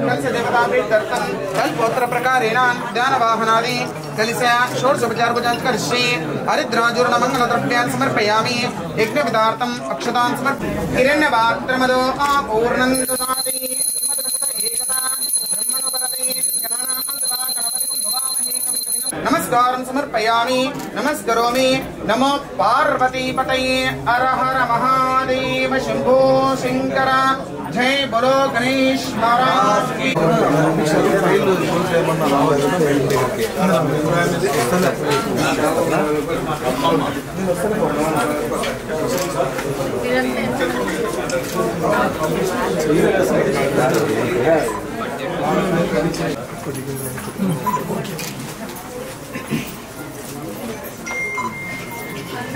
कलश देवताभिर्दत्तं कल्पोत्रप्रकारेण ज्ञानवाहनादि कलिसया षोडशोपचारभुजात्कर्षे हरिद्राजुर्णमङ्गलद्रव्यान् समर्पयामि। यज्ञपदार्थम् अक्षतान् नमस्कारं समर्पयामि नमस्करोमि। नमो पार्वतीपतये हर हर महादेव शम्भो शंकर जय बोलो गणेश महाराज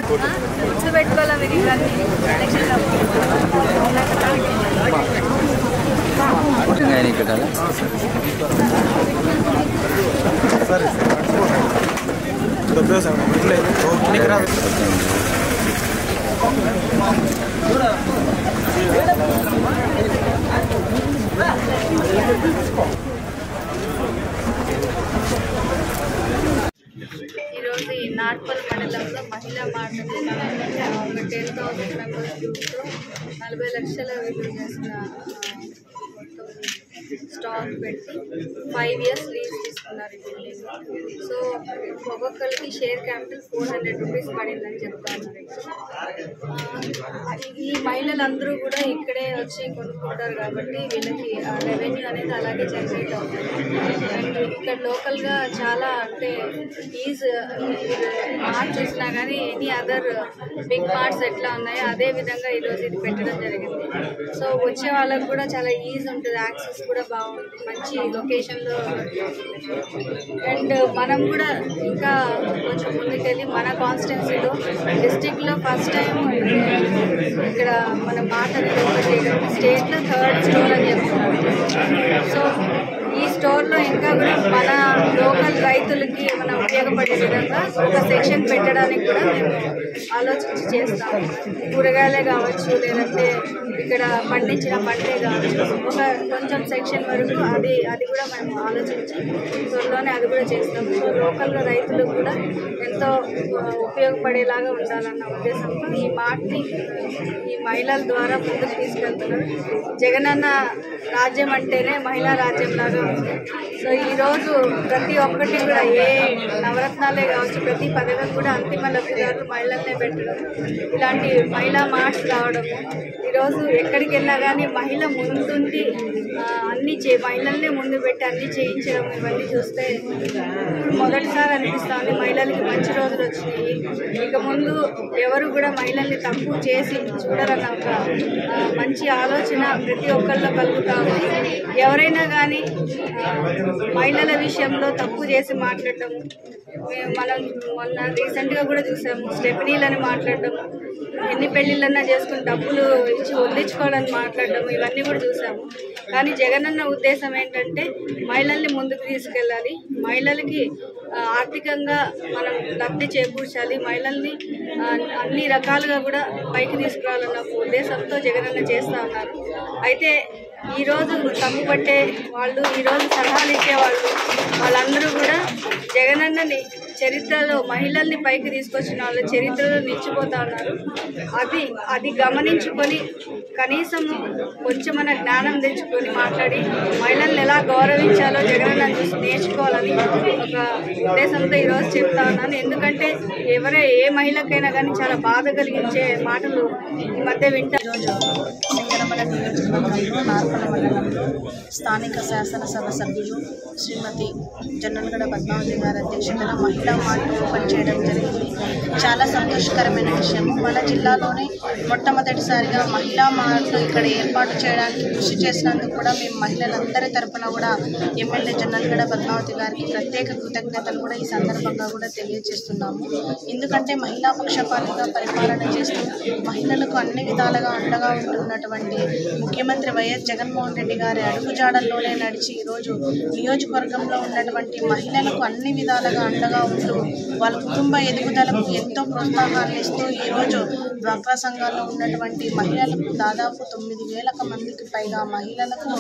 की పెట్టుకోవాలా మీరు ఇవన్నీ ఎలక్షన్ ఆయన ఇక్కడ ఈరోజు ఈ నాట్పల్ మండలంలో మహిళా మార్కెట్ ఒక టెన్ థౌసండ్ మెంబర్స్ గ్రూప్తో నలభై లక్షల విలువ చేసిన స్టాక్ పెట్టి ఫైవ్ ఇయర్స్ లీజ్ తీసుకున్నారు ఈ బిల్డింగ్. సో ఒక్కొక్కరికి share capital four hundred rupees పడిందని చెప్తాను ఈ మహిళలందరూ కూడా ఇక్కడే వచ్చి కొనుక్కుంటారు కాబట్టి వీళ్ళకి రెవెన్యూ అనేది అలాగే జనరేట్ అవుతుంది. అండ్ ఇక్కడ లోకల్గా చాలా అంటే ఈజ్ మార్ట్ చూసినా కానీ ఎనీ అదర్ బిగ్ మార్ట్స్ ఎట్లా ఉన్నాయో అదే విధంగా ఈరోజు ఇది పెట్టడం జరిగింది. సో వచ్చే వాళ్ళకు కూడా చాలా ఈజీ ఉంటుంది యాక్సెస్ కూడా బాగుంటుంది మంచి లొకేషన్లో అండ్ మనం కూడా ఇంకా కొంచెం ముందుకెళ్ళి మన కాన్స్టిట్యున్సీలో డిస్టిక్లో ఫస్ట్ టైం ఇక్కడ మన మాట ఒకటి స్టేట్లో థర్డ్ స్టోర్ అని చెప్తున్నారు సో ఈ స్టోర్లో ఇంకా కూడా మన రైతులకి ఏమైనా ఉపయోగపడే విధంగా ఒక సెక్షన్ పెట్టడానికి కూడా మేము ఆలోచించి చేస్తాం కూరగాయలే కావచ్చు లేదంటే ఇక్కడ పండించిన పంటే కావచ్చు ఒక కొంచెం సెక్షన్ వరకు అది అది కూడా మేము ఆలోచించి త్వరలోనే అది కూడా చేస్తాం. సో లోకల్లో రైతులకు కూడా ఎంతో ఉపయోగపడేలాగా ఉండాలన్న ఉద్దేశంతో ఈ మార్ట్ని ఈ మహిళల ద్వారా ముందుకు తీసుకెళ్తున్నారు. జగనన్న రాజ్యం అంటేనే మహిళా రాజ్యం లాగా ఉంది. సో ఈరోజు ప్రతి ఒక్క ఒకటి కూడా ఏ నవరత్నాలే కావచ్చు ప్రతి పథకం కూడా అంతిమ లబ్ధిదారులు మహిళలనే పెట్టడం ఇలాంటి మహిళా మార్ట్స్ రావడము. ఈరోజు ఎక్కడికి వెళ్ళినా కానీ మహిళ ముందుండి అన్ని చే మహిళలనే ముందు పెట్టి అన్ని చేయించడం ఇవన్నీ చూస్తే ఇప్పుడు మొదటిసారి అనిపిస్తుంది. మహిళలకి మంచి రోజులు వచ్చినాయి. ఇక ముందు ఎవరు కూడా మహిళల్ని తక్కువ చేసి చూడరన్న ఒక మంచి ఆలోచన ప్రతి ఒక్కరిలో కలుగుతా ఉంది ఎవరైనా కానీ మహిళల విషయంలో తప్పు చేసి మాట్లాడటం మేము మనం మొన్న రీసెంట్గా కూడా చూసాము. స్టెఫనీలని మాట్లాడటం ఎన్ని పెళ్ళిళ్ళన్నా చేసుకుని డబ్బులు ఇచ్చి వదిలించుకోవాలని మాట్లాడడం. ఇవన్నీ కూడా చూసాము. కానీ జగనన్న ఉద్దేశం ఏంటంటే మహిళల్ని ముందుకు తీసుకెళ్ళాలి. మహిళలకి ఆర్థికంగా మనం లబ్ధి చేకూర్చాలి. మహిళల్ని అన్ని రకాలుగా కూడా పైకి తీసుకురావాలన్న ఉద్దేశంతో జగనన్న చేస్తూ ఉన్నారు. అయితే ఈరోజు తమ్ము పట్టే వాళ్ళు ఈరోజు సలహాలు ఇచ్చేవాళ్ళు వాళ్ళందరూ కూడా జగనన్నని చరిత్రలో మహిళల్ని పైకి తీసుకొచ్చిన వాళ్ళు చరిత్రలో నిలిచిపోతా ఉన్నారు. అది అది గమనించుకొని కనీసం కొంచెం మన జ్ఞానం తెచ్చుకొని మాట్లాడి మహిళల్ని ఎలా గౌరవించాలో జగన్ చూసి నేర్చుకోవాలని ఒక ఉద్దేశంతో ఈరోజు చెప్తా ఉన్నాను. ఎందుకంటే ఎవరే ఏ మహిళకైనా కానీ చాలా బాధ కలిగించే మాటలు ఈ మధ్య వింటా సింగనమల నియోజకవర్గంలో మండలంలో స్థానిక శాసనసభ సభ్యులు శ్రీమతి జన్నలగడ పద్మావతి గారి అధ్యక్షతన మహిళా జిల్లా మార్ట్ ఓపెన్ చేయడం జరిగింది. చాలా సంతోషకరమైన విషయం. మన జిల్లాలోనే మొట్టమొదటిసారిగా మహిళా మార్ట్ ఇక్కడ ఏర్పాటు చేయడానికి కృషి చేసినందుకు కూడా మేము మహిళలందరి తరపున కూడా ఎమ్మెల్యే జొన్నలగడ పద్మావతి గారికి ప్రత్యేక కృతజ్ఞతలు కూడా ఈ సందర్భంగా కూడా తెలియజేస్తున్నాము. ఎందుకంటే మహిళా పక్షపాతంగా పరిపాలన చేస్తూ మహిళలకు అన్ని విధాలుగా అండగా ఉంటున్నటువంటి ముఖ్యమంత్రి వైఎస్ జగన్మోహన్ రెడ్డి గారి అడుగుజాడల్లోనే నడిచి ఈరోజు నియోజకవర్గంలో ఉన్నటువంటి మహిళలకు అన్ని విధాలుగా అండగా ఉంటూ వాళ్ళ కుటుంబ ఎదుగుదలకు ఎంతో ప్రోత్సాహాన్ని ఇస్తూ ఈరోజు డ్వాక్రా సంఘాల్లో ఉన్నటువంటి మహిళలకు దాదాపు తొమ్మిది వేలకు మందికి పైగా మహిళలకు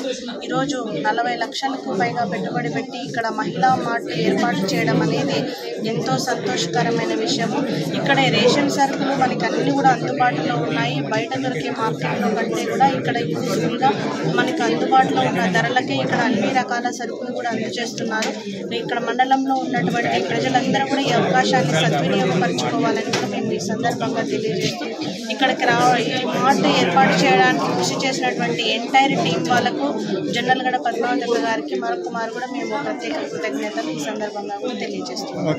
ఈరోజు నలభై లక్షలకు పైగా పెట్టుబడి పెట్టి ఇక్కడ మహిళా మార్ట్ ఏర్పాటు చేయడం అనేది ఎంతో సంతోషకరమైన విషయము. ఇక్కడే రేషన్ సరుకులు మనకి అన్ని కూడా అందుబాటులో ఉన్నాయి. బయట దొరికే మార్కెట్లో కంటే కూడా ఇక్కడ ఈజీగా మనకి అందుబాటులో ఉన్న ధరలకే ఇక్కడ అన్ని రకాల సరుకులు కూడా అందజేస్తున్నారు. ఇక్కడ మండలంలో ఉన్నటువంటి ప్రజలందరూ కూడా ఈ అవకాశాన్ని సద్వినియోగపరచుకోవాలని కూడా మేము ఈ సందర్భంగా తెలియజేస్తూ ఇక్కడికి రా ఈ మార్ట్ ఏర్పాటు చేయడానికి కృషి చేసినటువంటి ఎంటైర్ టీం వాళ్ళకు జొన్నలగడ పద్మావతి గారికి మరొక మారు కూడా మేము ప్రత్యేక కృతజ్ఞతలు ఈ సందర్భంగా కూడా తెలియజేస్తున్నాం.